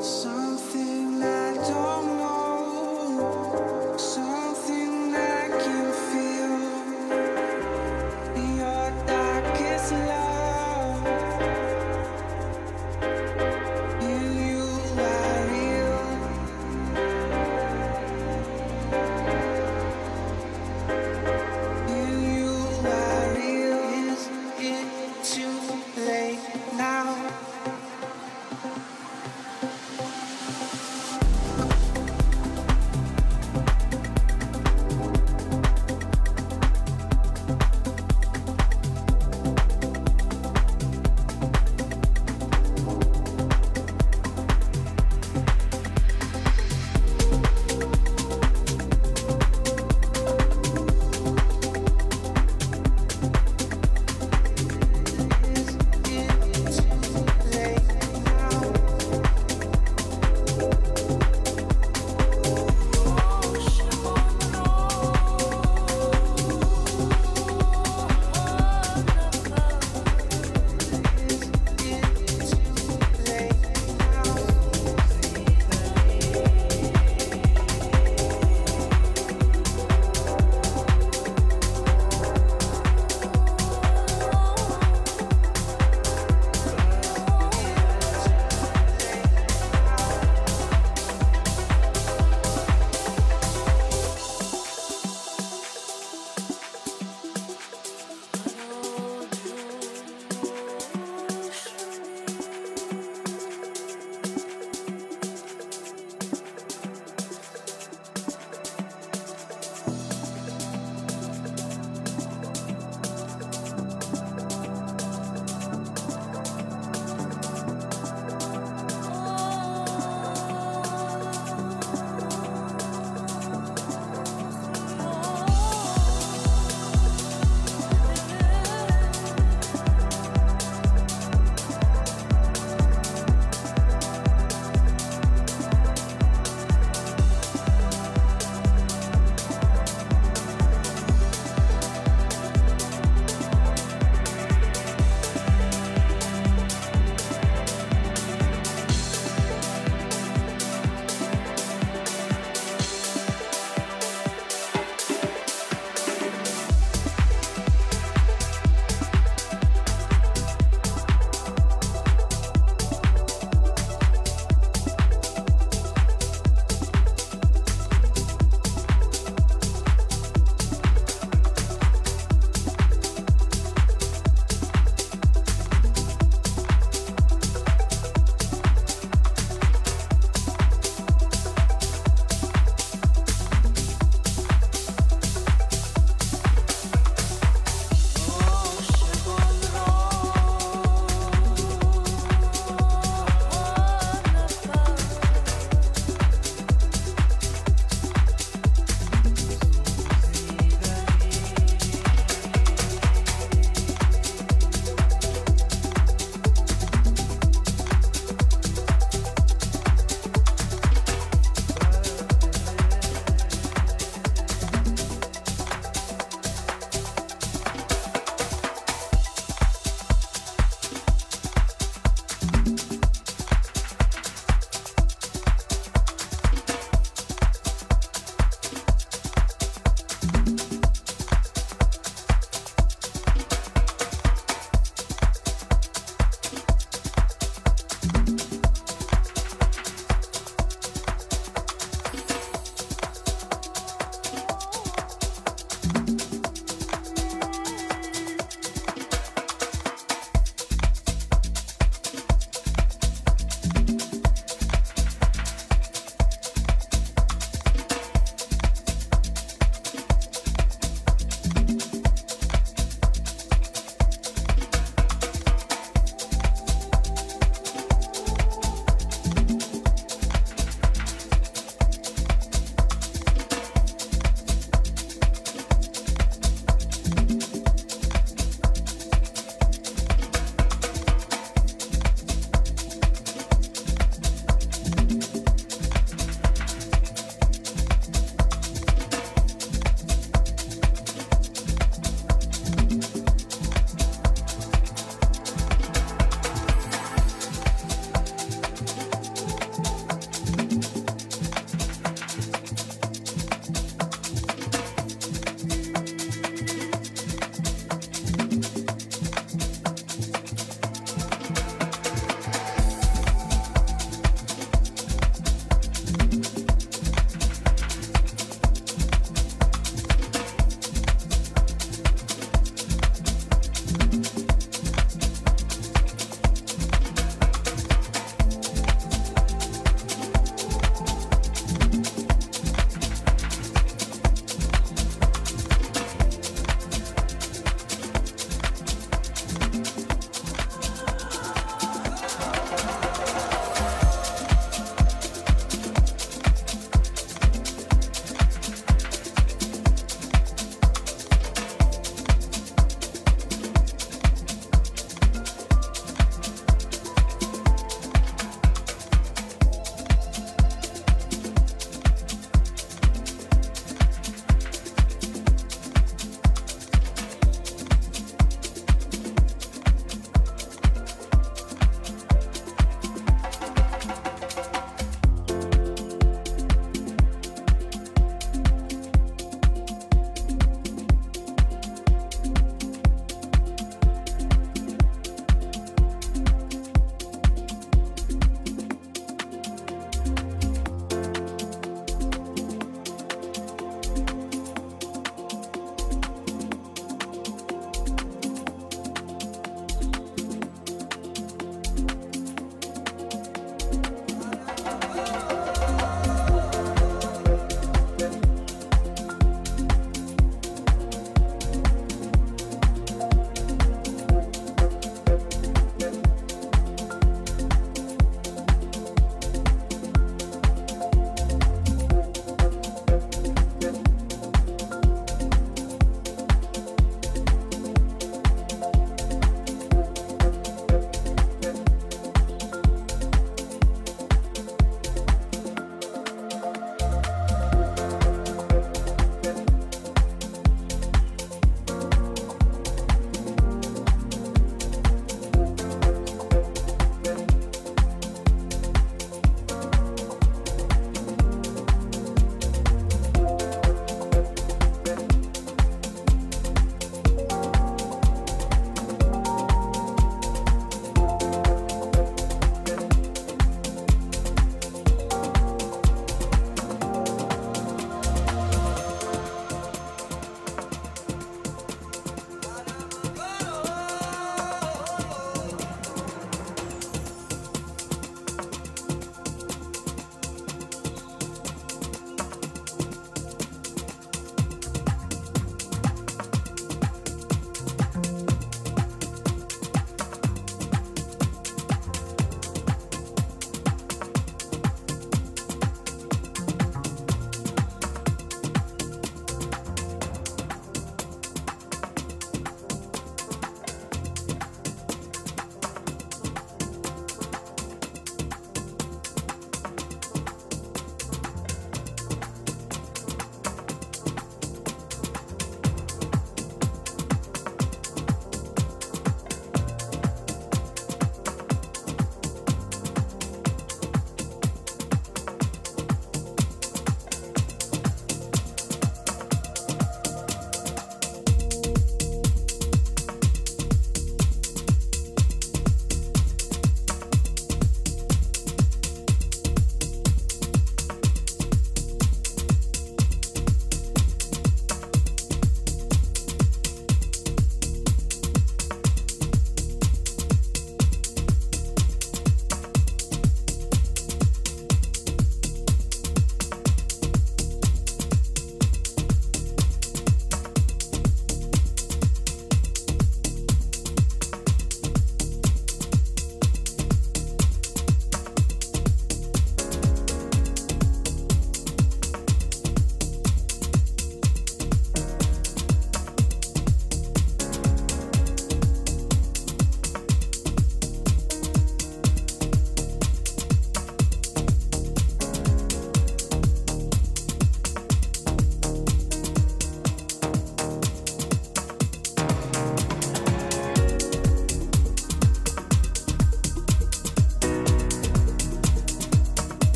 So